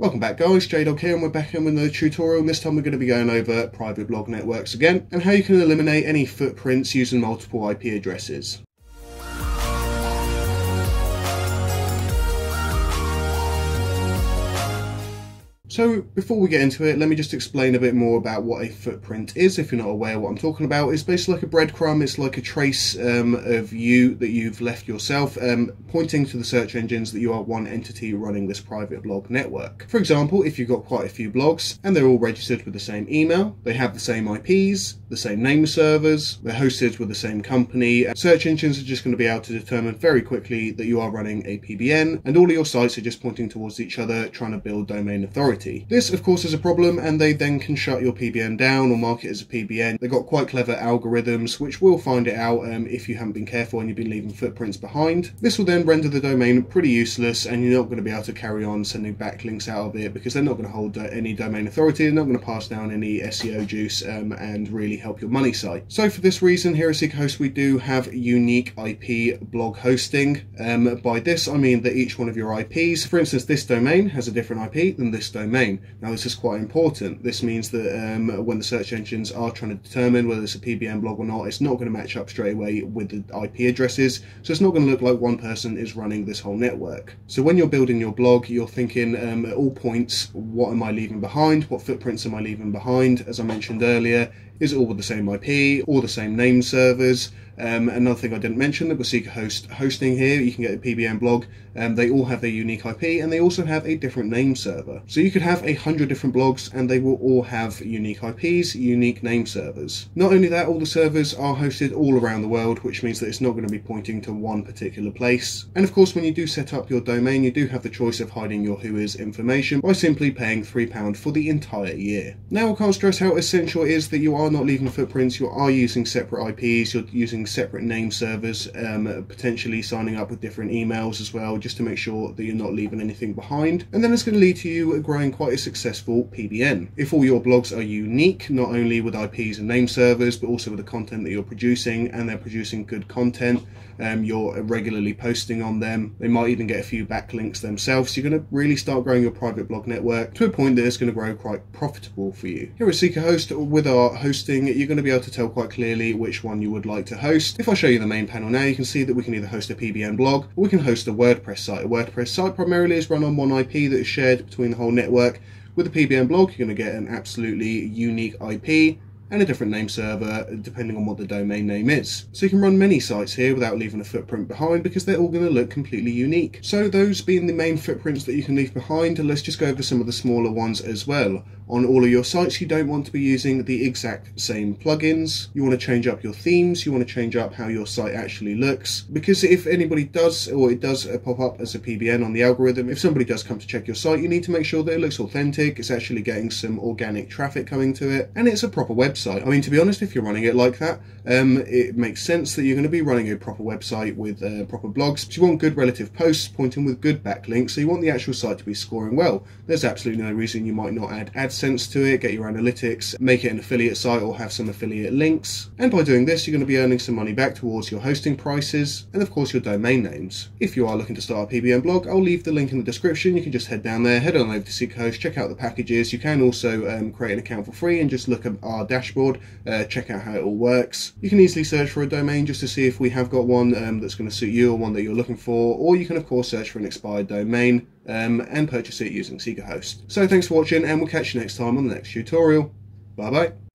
Welcome back guys, JDog here and we're back in with another tutorial this time we're going to be going over private blog networks again and how you can eliminate any footprints using multiple IP addresses. So before we get into it, let me just explain a bit more about what a footprint is. If you're not aware what I'm talking about, it's basically like a breadcrumb. It's like a trace um, of you that you've left yourself, um, pointing to the search engines that you are one entity running this private blog network. For example, if you've got quite a few blogs and they're all registered with the same email, they have the same IPs, the same name servers, they're hosted with the same company, search engines are just going to be able to determine very quickly that you are running a PBN and all of your sites are just pointing towards each other trying to build domain authority. This, of course, is a problem, and they then can shut your PBN down or mark it as a PBN. They've got quite clever algorithms which will find it out um, if you haven't been careful and you've been leaving footprints behind. This will then render the domain pretty useless, and you're not going to be able to carry on sending backlinks out of it because they're not going to hold uh, any domain authority, they're not going to pass down any SEO juice um, and really help your money site. So, for this reason, here at SeekaHost, we do have unique IP blog hosting. Um, by this, I mean that each one of your IPs, for instance, this domain has a different IP than this domain domain. Now this is quite important. This means that um, when the search engines are trying to determine whether it's a PBN blog or not, it's not going to match up straight away with the IP addresses. So it's not going to look like one person is running this whole network. So when you're building your blog, you're thinking um, at all points, what am I leaving behind? What footprints am I leaving behind? As I mentioned earlier, is all with the same IP, all the same name servers? Um, another thing I didn't mention that was SeekaHost hosting here, you can get a PBN blog. Um, they all have their unique IP and they also have a different name server. So you could have a hundred different blogs and they will all have unique IPs, unique name servers. Not only that, all the servers are hosted all around the world, which means that it's not going to be pointing to one particular place. And of course, when you do set up your domain, you do have the choice of hiding your WHOIS information by simply paying £3 for the entire year. Now, I can't stress how essential it is that you are not leaving footprints, you are using separate IPs, you're using separate name servers, um, potentially signing up with different emails as well, just to make sure that you're not leaving anything behind. And then it's going to lead to you growing quite a successful PBN. If all your blogs are unique, not only with IPs and name servers, but also with the content that you're producing, and they're producing good content, um, you're regularly posting on them, they might even get a few backlinks themselves. You're going to really start growing your private blog network to a point that it's going to grow quite profitable for you. Here at SeekaHost, with our hosting, you're going to be able to tell quite clearly which one you would like to host. If I show you the main panel now, you can see that we can either host a PBN blog or we can host a WordPress site. A WordPress site primarily is run on one IP that is shared between the whole network. With a PBN blog, you're going to get an absolutely unique IP and a different name server depending on what the domain name is. So you can run many sites here without leaving a footprint behind because they're all going to look completely unique. So those being the main footprints that you can leave behind, let's just go over some of the smaller ones as well. On all of your sites, you don't want to be using the exact same plugins. You want to change up your themes. You want to change up how your site actually looks. Because if anybody does, or it does uh, pop up as a PBN on the algorithm, if somebody does come to check your site, you need to make sure that it looks authentic, it's actually getting some organic traffic coming to it, and it's a proper website website. I mean, to be honest, if you're running it like that, um, it makes sense that you're going to be running a proper website with uh, proper blogs. But you want good relative posts pointing with good backlinks, so you want the actual site to be scoring well. There's absolutely no reason you might not add AdSense to it, get your analytics, make it an affiliate site or have some affiliate links. And by doing this, you're going to be earning some money back towards your hosting prices and of course your domain names. If you are looking to start a PBN blog, I'll leave the link in the description. You can just head down there, head on over to SeekaHost, check out the packages. You can also um, create an account for free and just look at our dashboard dashboard, uh, check out how it all works. You can easily search for a domain just to see if we have got one um, that's going to suit you or one that you're looking for, or you can of course search for an expired domain um, and purchase it using SeekaHost. So thanks for watching and we'll catch you next time on the next tutorial. Bye bye.